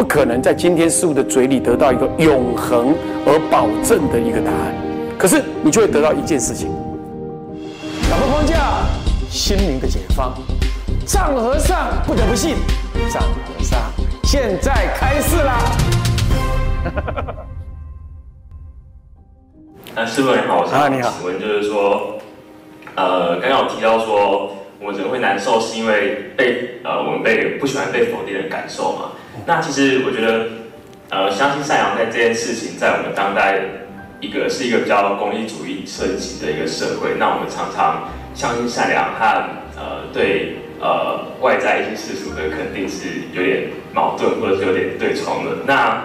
不可能在今天事物的嘴里得到一个永恒而保证的一个答案。可是你就会得到一件事情：打破框架，心灵的解放。藏和尚不得不信，藏和尚现在开始啦！那师傅你好，我是啊你好请问就是说，呃，刚刚有提到说，我们人会难受是因为被呃我们被不喜欢被否定的感受嘛？那其实我觉得，呃，相信善良在这件事情，在我们当代一个是一个比较功利主义盛行的一个社会，那我们常常相信善良和呃对呃外在一些世俗的肯定是有点矛盾或者是有点对冲的。那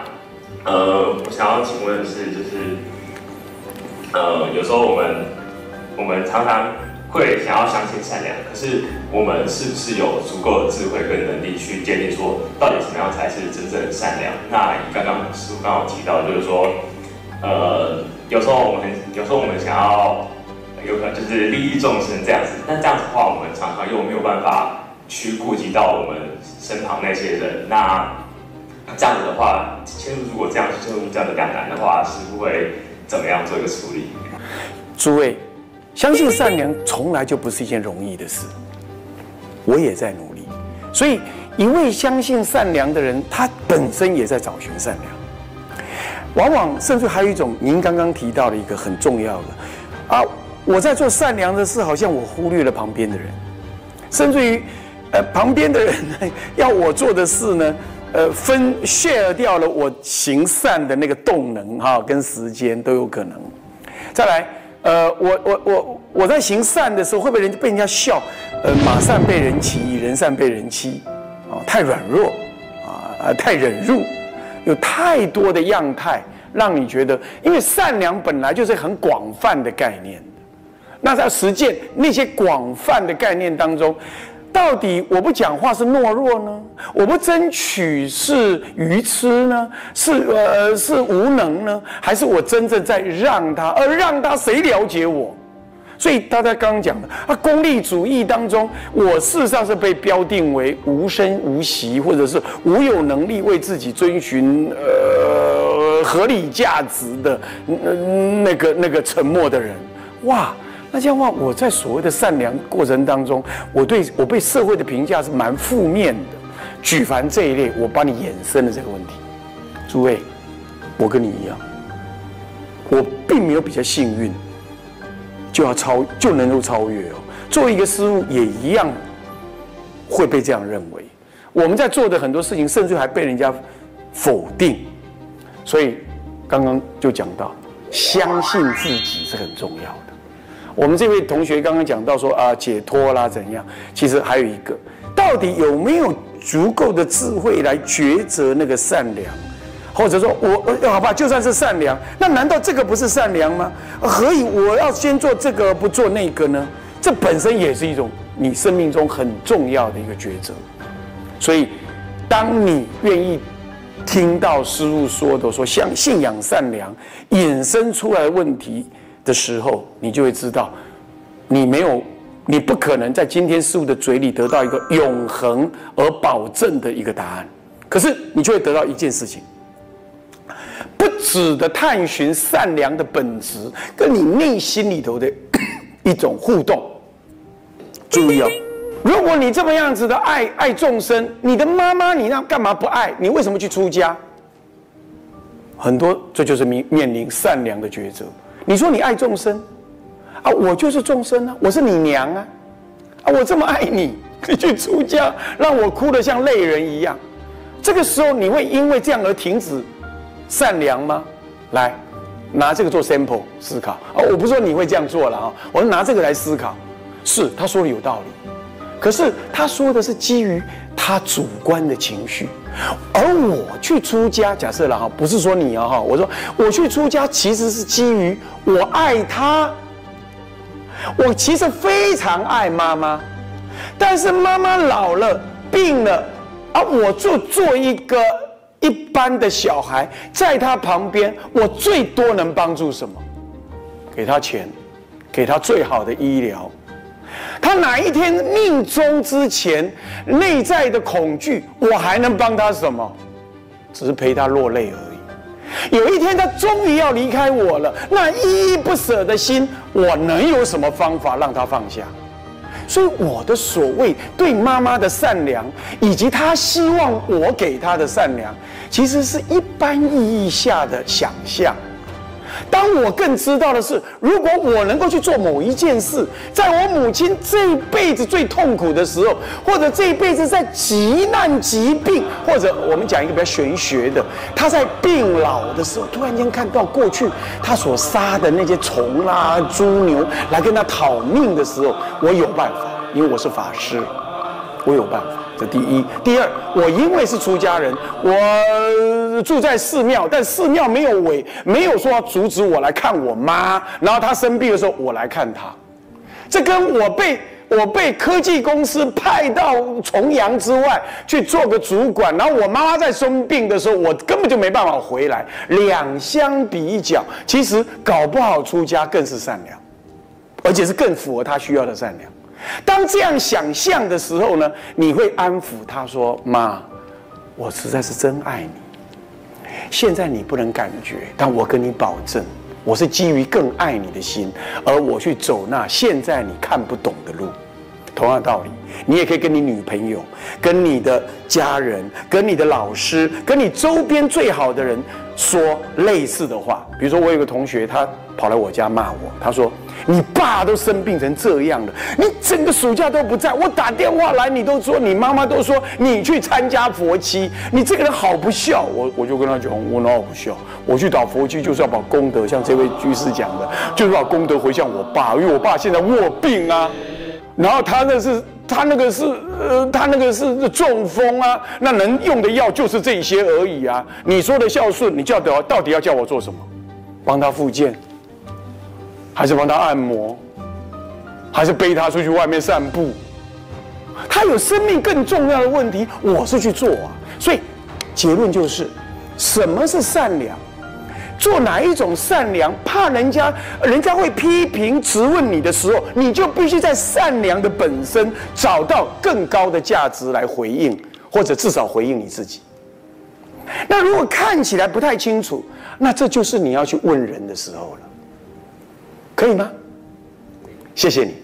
呃，我想要请问的是，就是。呃，有时候我们我们常常会想要相信善良，可是我们是不是有足够的智慧跟能力去鉴定说，到底什么样才是真正的善良？那刚刚师傅刚好提到，就是说，呃，有时候我们很有时候我们想要有可能就是利益众生这样子，但这样子的话，我们常常又没有办法去顾及到我们身旁那些人。那这样子的话，切入如果这样切入这样的两难的话，师傅会怎么样做一个处理？诸位，相信善良从来就不是一件容易的事。我也在努力，所以一位相信善良的人，他本身也在找寻善良。往往甚至还有一种，您刚刚提到的一个很重要的啊，我在做善良的事，好像我忽略了旁边的人，甚至于，呃，旁边的人 要我做的事呢，呃，分 share 掉了我行善的那个动能哈、跟时间都有可能。再来，呃，我我我我在行善的时候，会不会人被人家笑？呃，马善被人欺，人善被人欺，啊、太软弱，啊、太忍辱，有太多的样态，让你觉得，因为善良本来就是很广泛的概念。那在实践那些广泛的概念当中，到底我不讲话是懦弱呢？我不争取是愚痴呢？是呃是无能呢？还是我真正在让他？而让他谁了解我？所以大家刚刚讲的啊，功利主义当中，我事实上是被标定为无声无息，或者是无有能力为自己遵循呃合理价值的、那个那个沉默的人。哇，那这样的话，我在所谓的善良过程当中，我对我被社会的评价是蛮负面的。举凡这一类，我帮你衍生了这个问题。诸位，我跟你一样，我并没有比较幸运。就要超就能够超越哦。作为一个师傅，也一样会被这样认为。我们在做的很多事情，甚至还被人家否定。所以刚刚就讲到，相信自己是很重要的。我们这位同学刚刚讲到说啊，解脱啦怎样？其实还有一个，到底有没有足够的智慧来抉择那个善良？或者说我呃好吧，就算是善良，那难道这个不是善良吗？何以我要先做这个不做那个呢？这本身也是一种你生命中很重要的一个抉择。所以，当你愿意听到师父说的说像信仰善良衍生出来的问题的时候，你就会知道，你没有，你不可能在今天事物的嘴里得到一个永恒而保证的一个答案。可是你就会得到一件事情。不止的探寻善良的本质，跟你内心里头的 一种互动。注意哦，如果你这么样子的爱爱众生，你的妈妈你那干嘛不爱？你为什么去出家？很多这就是面面临善良的抉择。你说你爱众生啊，我就是众生啊，我是你娘啊，啊，我这么爱你，你去出家，让我哭得像泪人一样。这个时候你会因为这样而停止？善良吗？来，拿这个做 sample 思考啊！我不是说你会这样做了啊，我是拿这个来思考。是他说的有道理，可是他说的是基于他主观的情绪，而我去出家，假设了哈，不是说你啊哈，我说我去出家其实是基于我爱他，我其实非常爱妈妈，但是妈妈老了病了，而我就做一个。一般的小孩在他旁边，我最多能帮助什么？给他钱，给他最好的医疗。他哪一天命终之前，内在的恐惧，我还能帮他什么？只是陪他落泪而已。有一天他终于要离开我了，那依依不舍的心，我能有什么方法让他放下？所以我的所谓对妈妈的善良，以及他希望我给他的善良，其实是一般意义下的想象。当我更知道的是，如果我能够去做某一件事，在我母亲这一辈子最痛苦的时候，或者这一辈子在急难疾病，或者我们讲一个比较玄学的，她在病老的时候，突然间看到过去他所杀的那些虫啦、猪牛来跟他讨命的时候，我有办法，因为我是法师，我有办法。这第一，第二，我因为是出家人，我住在寺庙，但寺庙没有违，没有说要阻止我来看我妈，然后她生病的时候我来看她，这跟我被我被科技公司派到重阳之外去做个主管，然后我妈妈在生病的时候，我根本就没办法回来，两相比较，其实搞不好出家更是善良，而且是更符合他需要的善良。当这样想象的时候呢，你会安抚他说：“妈，我实在是真爱你。现在你不能感觉，但我跟你保证，我是基于更爱你的心，而我去走那现在你看不懂的路。同样道理，你也可以跟你女朋友、跟你的家人、跟你的老师、跟你周边最好的人说类似的话。比如说，我有个同学，他跑来我家骂我，他说。”你爸都生病成这样了，你整个暑假都不在。我打电话来，你都说你妈妈都说你去参加佛期，你这个人好不孝。我我就跟他讲，我哪不孝？我去打佛期就是要把功德，像这位居士讲的，就是把功德回向我爸，因为我爸现在卧病啊。然后他那是他那个是呃，他那个是中风啊，那能用的药就是这些而已啊。你说的孝顺，你叫的到底要叫我做什么？帮他复健。还是帮他按摩，还是背他出去外面散步？他有生命更重要的问题，我是去做啊。所以结论就是，什么是善良？做哪一种善良？怕人家人家会批评、质问你的时候，你就必须在善良的本身找到更高的价值来回应，或者至少回应你自己。那如果看起来不太清楚，那这就是你要去问人的时候了。可以吗？谢谢你。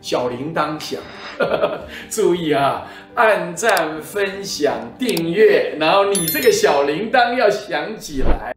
小铃铛响，注意啊！按赞、分享、订阅，然后你这个小铃铛要响起来。